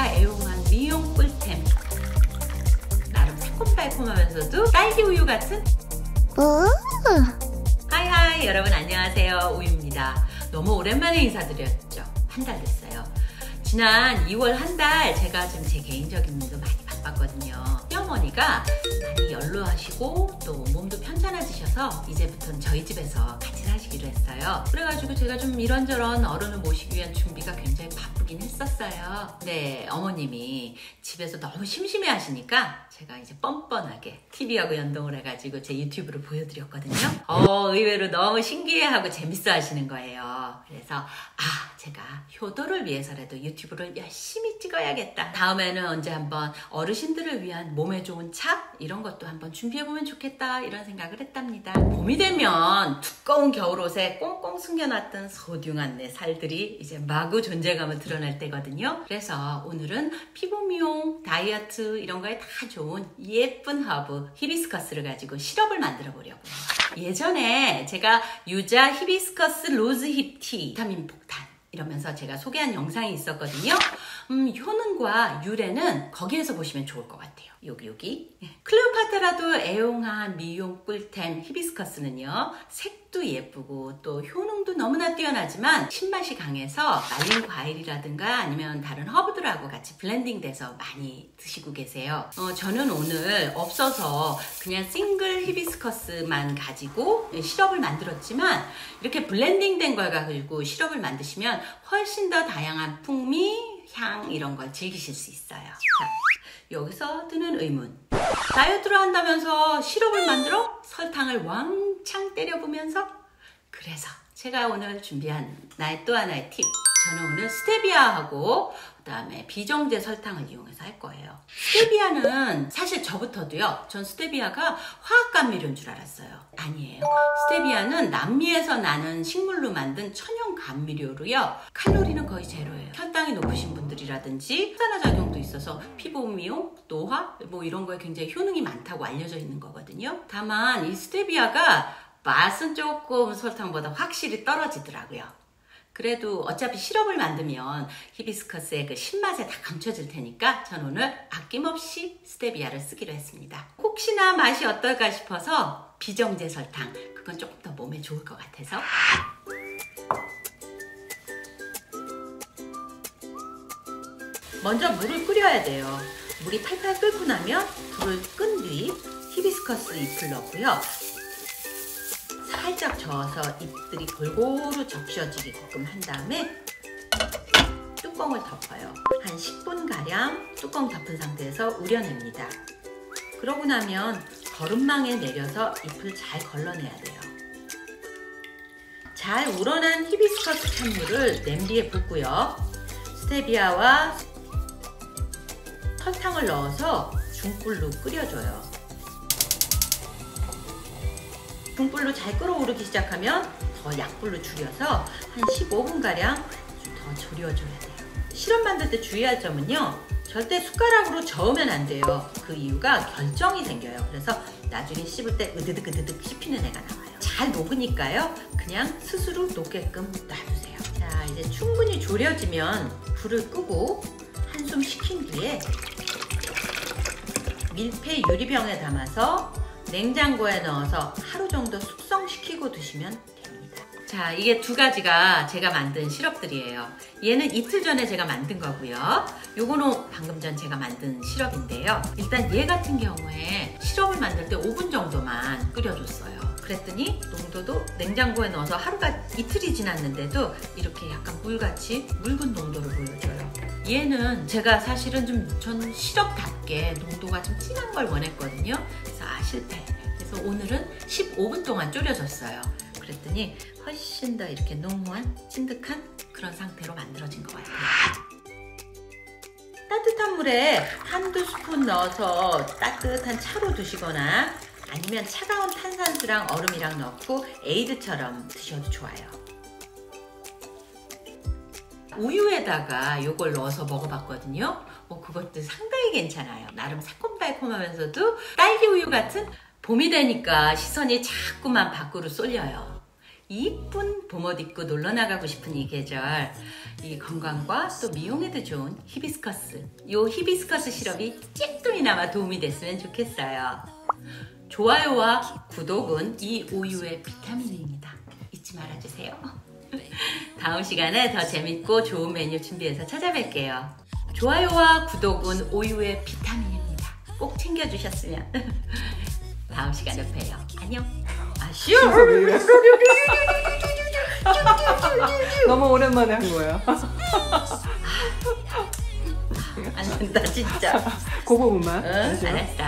되니까 애용한 미용 꿀템. 나름 새콤달콤하면서도 딸기 우유 같은? 하이하이 여러분 안녕하세요. 우유입니다. 너무 오랜만에 인사드렸죠? 한 달 됐어요. 지난 2월 한 달 제가 좀제 개인적인 일도 많이 바빴거든요. 시어머니가 많이 연로하시고 또 몸도 편찮아지셔서 이제부터는 저희 집에서 같이 사시기로 했어요. 그래가지고 제가 좀 이런저런 어른을 모시기 위한 준비가 굉장히 했었어요. 네 어머님이 집에서 너무 심심해 하시니까 제가 이제 뻔뻔하게 TV하고 연동을 해가지고 제 유튜브를 보여드렸거든요. 어 의외로 너무 신기해하고 재밌어 하시는 거예요. 그래서 아 제가 효도를 위해서라도 유튜브를 열심히 찍어야겠다. 다음에는 언제 한번 어르신들을 위한 몸에 좋은 차 이런 것도 한번 준비해보면 좋겠다. 이런 생각을 했답니다. 봄이 되면 두꺼운 겨울옷에 꽁꽁 숨겨놨던 소중한 내 살들이 이제 마구 존재감을 드러낼 때 거든요 그래서 오늘은 피부 미용 다이어트 이런 거에 다 좋은 예쁜 허브 히비스커스를 가지고 시럽을 만들어 보려고요 예전에 제가 유자 히비스커스 로즈힙 티 비타민 폭탄 이러면서 제가 소개한 영상이 있었거든요. 음, 효능과 유래는 거기에서 보시면 좋을 것 같아요. 여기 여기 예. 클레오파트라도 애용한 미용 꿀템 히비스커스는요 색도 예쁘고 또 효능도 너무나 뛰어나지만 신맛이 강해서 말린 과일이라든가 아니면 다른 허브들하고 같이 블렌딩 돼서 많이 드시고 계세요 어, 저는 오늘 없어서 그냥 싱글 히비스커스만 가지고 시럽을 만들었지만 이렇게 블렌딩 된 걸 가지고 시럽을 만드시면 훨씬 더 다양한 풍미, 향 이런 걸 즐기실 수 있어요 자, 여기서 드는 의문. 다이어트를 한다면서 시럽을 만들어 설탕을 왕창 때려부으면서 그래서 제가 오늘 준비한 나의 또 하나의 팁. 저는 오늘 스테비아하고 그 다음에 비정제 설탕을 이용해서 할 거예요. 스테비아는 사실 저부터도요. 전 스테비아가 화학 감미료인 줄 알았어요. 아니에요. 스테비아는 남미에서 나는 식물로 만든 천연 감미료로요. 칼로리는 거의 제로예요. 혈당이 높으신 분들이라든지 산화 작용도 있어서 피부 미용, 노화 뭐 이런 거에 굉장히 효능이 많다고 알려져 있는 거거든요. 다만 이 스테비아가 맛은 조금 설탕보다 확실히 떨어지더라고요. 그래도 어차피 시럽을 만들면 히비스커스의 그 신맛에 다 감춰질 테니까 전 오늘 아낌없이 스테비아를 쓰기로 했습니다. 혹시나 맛이 어떨까 싶어서 비정제 설탕 그건 조금 더 몸에 좋을 것 같아서 먼저 물을 끓여야 돼요. 물이 팔팔 끓고 나면 불을 끈 뒤 히비스커스 잎을 넣고요. 살짝 저어서 잎들이 골고루 적셔지게끔 한 다음에 뚜껑을 덮어요. 한 10분가량 뚜껑 덮은 상태에서 우려냅니다. 그러고 나면 거름망에 내려서 잎을 잘 걸러내야 돼요. 잘 우러난 히비스커스 찬물을 냄비에 붓고요. 스테비아와 설탕을 넣어서 중불로 끓여줘요. 중불로 잘 끓어오르기 시작하면 더 약불로 줄여서 한 15분가량 더 졸여줘야 돼요. 시럽 만들 때 주의할 점은요. 절대 숟가락으로 저으면 안 돼요. 그 이유가 결정이 생겨요. 그래서 나중에 씹을 때 으드득 으드득 씹히는 애가 나와요. 잘 녹으니까요. 그냥 스스로 녹게끔 놔두세요. 자, 이제 충분히 졸여지면 불을 끄고 한숨 식힌 뒤에 밀폐 유리병에 담아서 냉장고에 넣어서 하루 정도 숙성시키고 드시면 됩니다. 자, 이게 두 가지가 제가 만든 시럽들이에요. 얘는 이틀 전에 제가 만든 거고요. 요거는 방금 전 제가 만든 시럽인데요. 일단 얘 같은 경우에 시럽을 만들 때 5분 정도만 끓여줬어요. 그랬더니 농도도 냉장고에 넣어서 하루가 이틀이 지났는데도 이렇게 약간 물같이 묽은 농도를 보여줘요. 얘는 제가 사실은 좀 전 시럽답게 농도가 좀 진한 걸 원했거든요. 실패. 그래서 오늘은 15분 동안 졸여줬어요. 그랬더니 훨씬 더 이렇게 농후한 찐득한 그런 상태로 만들어진 것 같아요. 따뜻한 물에 한두 스푼 넣어서 따뜻한 차로 드시거나 아니면 차가운 탄산수랑 얼음이랑 넣고 에이드처럼 드셔도 좋아요. 우유에다가 이걸 넣어서 먹어봤거든요. 뭐 그것도 상당히 괜찮아요. 나름 새콤달콤하면서도 딸기 우유 같은 봄이 되니까 시선이 자꾸만 밖으로 쏠려요. 이쁜 봄옷 입고 놀러 나가고 싶은 이 계절. 이 건강과 또 미용에도 좋은 히비스커스. 요 히비스커스 시럽이 쬐끔이나마 도움이 됐으면 좋겠어요. 좋아요와 구독은 이 우유의 비타민입니다. 잊지 말아주세요. 다음 시간에 더 재밌고 좋은 메뉴 준비해서 찾아뵐게요 좋아요와 구독은 우유의 비타민입니다 꼭 챙겨주셨으면 다음 시간에 봬요 안녕 아쉬워? 너무 오랜만에 한 거야. 안 된다 진짜 그 부분만. 응? 알았어